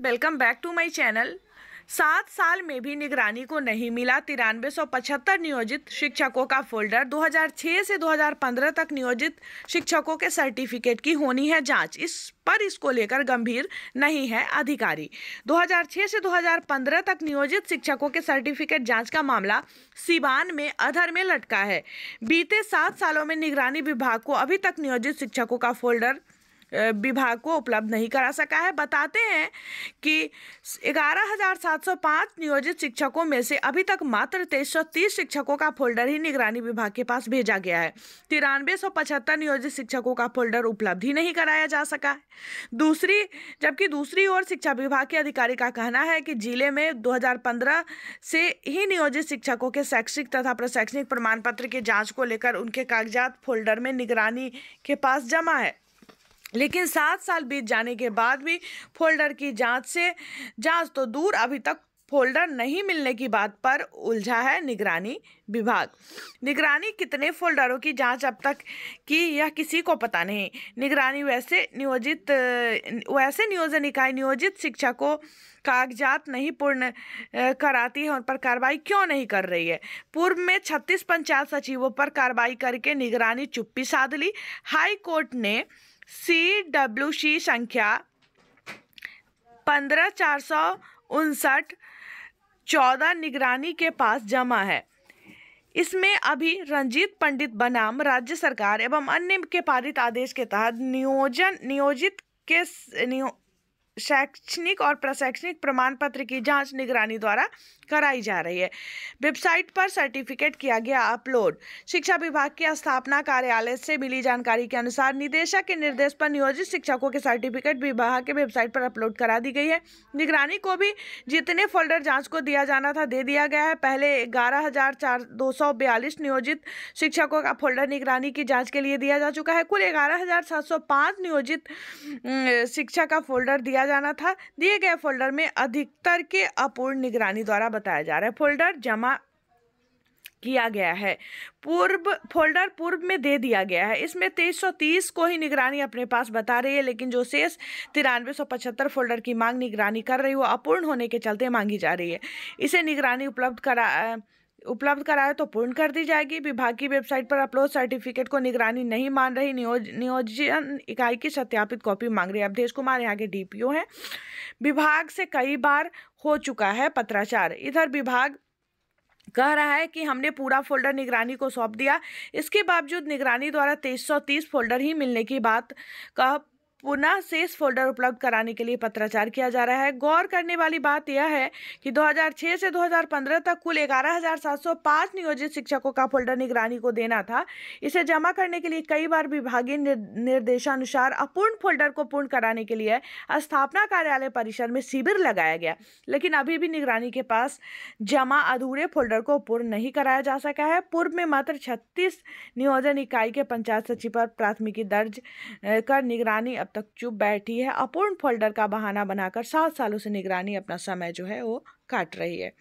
Welcome back to my channel सात साल में भी निगरानी को नहीं मिला तिरानवे सौ पचहत्तर नियोजित शिक्षकों का फोल्डर 2006 से 2015 तक नियोजित शिक्षकों के सर्टिफिकेट की होनी है जाँच। इस पर इसको लेकर गंभीर नहीं है अधिकारी। 2006 से 2015 तक नियोजित शिक्षकों के सर्टिफिकेट जाँच का मामला सिवान में अधर में लटका है। बीते सात सालों में निगरानी विभाग को अभी तक नियोजित शिक्षकों का फोल्डर विभाग को उपलब्ध नहीं करा सका है। बताते हैं कि ग्यारह हज़ार सात सौ पाँच नियोजित शिक्षकों में से अभी तक मात्र तेईस सौ तीस शिक्षकों का फोल्डर ही निगरानी विभाग के पास भेजा गया है। तिरानवे सौ पचहत्तर नियोजित शिक्षकों का फोल्डर उपलब्ध ही नहीं कराया जा सका है। दूसरी, जबकि दूसरी ओर शिक्षा विभाग के अधिकारी का कहना है कि ज़िले में 2015 से ही नियोजित शिक्षकों के शैक्षिक तथा प्रशैक्षणिक प्रमाण पत्र की जाँच को लेकर उनके कागजात फोल्डर में निगरानी के पास जमा है। लेकिन सात साल बीत जाने के बाद भी फोल्डर की जाँच से, जाँच तो दूर अभी तक फोल्डर नहीं मिलने की बात पर उलझा है निगरानी विभाग। निगरानी कितने फोल्डरों की जाँच अब तक की, यह किसी को पता नहीं। निगरानी वैसे नियोजित, वैसे नियोजन इकाई नियोजित शिक्षकों कागजात नहीं पूर्ण कराती है, उन पर कार्रवाई क्यों नहीं कर रही है? पूर्व में 36 पंचायत सचिवों पर कार्रवाई करके निगरानी चुप्पी साध ली। हाई कोर्ट ने सी डब्ल्यू सी संख्या पंद्रह चार सौ उनसठ चौदह निगरानी के पास जमा है। इसमें अभी रंजीत पंडित बनाम राज्य सरकार एवं अन्य के पारित आदेश के तहत नियोजन नियोजित के नियो, शैक्षणिक और प्रशैक्षणिक प्रमाण पत्र की जाँच निगरानी द्वारा कराई जा रही है। वेबसाइट पर सर्टिफिकेट किया गया अपलोड। शिक्षा विभाग की स्थापना कार्यालय से मिली जानकारी के अनुसार निदेशक के निर्देश पर नियोजित शिक्षकों के सर्टिफिकेट विभाग के वेबसाइट पर अपलोड करा दी गई है। निगरानी को भी जितने फोल्डर जाँच को दिया जाना था, दे दिया गया है। पहले ग्यारह नियोजित शिक्षकों का फोल्डर निगरानी की जाँच के लिए दिया जा चुका है। कुल ग्यारह नियोजित शिक्षा का फोल्डर दिया जाना था। दिए गए फोल्डर में अधिकतर के अपूर्ण निगरानी द्वारा बताया जा रहा है। फोल्डर जमा किया गया है। पूर्व, फोल्डर पूर्व में दे दिया गया है। इसमें तेईस सौ तीस को ही निगरानी अपने पास बता रही है, लेकिन जो शेष तिरानवे फोल्डर की मांग निगरानी कर रही है, वो अपूर्ण होने के चलते मांगी जा रही है। इसे निगरानी उपलब्ध करा उपलब्ध कराए तो पूर्ण कर दी जाएगी। विभाग की वेबसाइट पर अपलोड सर्टिफिकेट को निगरानी नहीं मान रही नियोज, नियोजन इकाई की सत्यापित कॉपी मांग रही है। अवधेश कुमार, यहाँ के डीपीओ हैं। विभाग से कई बार हो चुका है पत्राचार। इधर विभाग कह रहा है कि हमने पूरा फोल्डर निगरानी को सौंप दिया। इसके बावजूद निगरानी द्वारा तेईस सौ तीस फोल्डर ही मिलने की बात कह पुनः शेष फोल्डर उपलब्ध कराने के लिए पत्राचार किया जा रहा है। गौर करने वाली बात यह है कि 2006 से 2015 तक कुल 11,705 नियोजित शिक्षकों का फोल्डर निगरानी को देना था। इसे जमा करने के लिए कई बार विभागीय निर्देशानुसार अपूर्ण फोल्डर को पूर्ण कराने के लिए स्थापना कार्यालय परिसर में शिविर लगाया गया लेकिन अभी भी निगरानी के पास जमा अधूरे फोल्डर को पूर्ण नहीं कराया जा सका है। पूर्व में मात्र छत्तीस नियोजन इकाई के पंचायत सचिव पर प्राथमिकी दर्ज कर निगरानी तक चुप बैठी है। अपूर्ण फोल्डर का बहाना बनाकर सात सालों से निगरानी अपना समय जो है वो काट रही है।